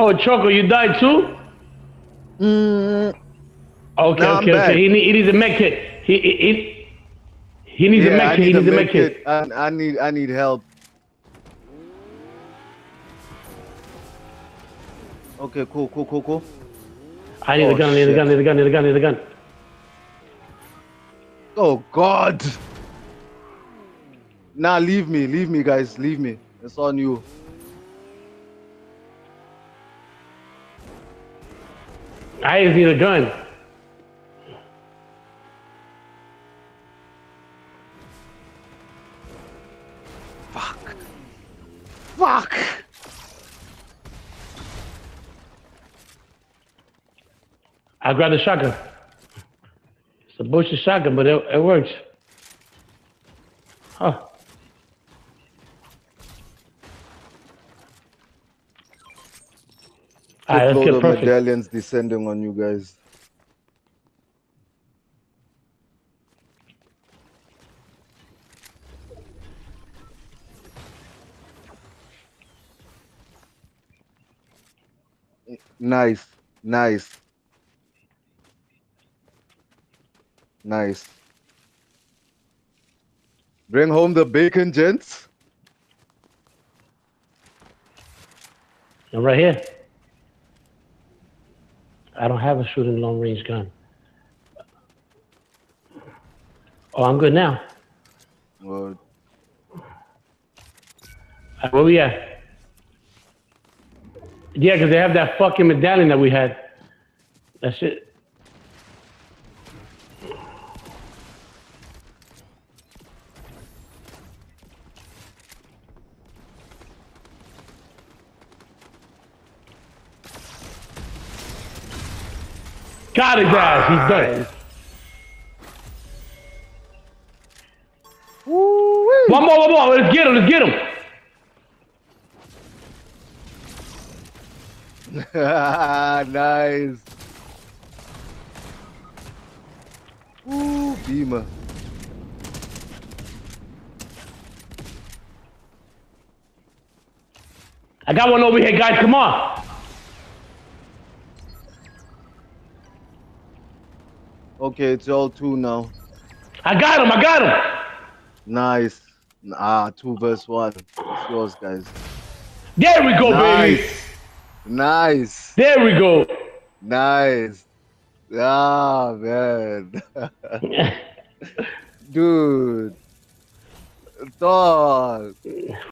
Oh, Choco, you died too? Mm, Okay, No, okay, okay. He, need, he needs a med kit. He, he, he, he needs a yeah, med I kit. Need a needs a med med kit. kit. I, I need I need help. Okay, cool, cool, cool, cool. I need Oh, a gun, I need a gun, I need a gun, I need a gun, I need a gun. Oh God. Nah, leave me, leave me, guys, leave me. It's on you. I just need a gun. Fuck. Fuck. I grabbed the shotgun. It's a bullshit shotgun, but it, it works. Huh. Let's get of perfect. medallions descending on you guys. Nice, nice, nice. Bring home the bacon, gents. I'm right here. I don't have a shooting long range gun. Oh, I'm good now. All right, uh, where we at? Yeah, because they have that fucking medallion that we had. That shit. Got his ass. He's done. One more, one more. Let's get him. Let's get him. nice. Ooh, Beamer. I got one over here, guys. Come on. Okay, it's all two now. I got him. I got him. Nice. Ah, two verse one. It's yours, guys. There we go, baby. Nice. Nice. There we go. Nice. Ah, man. Dude. Dog.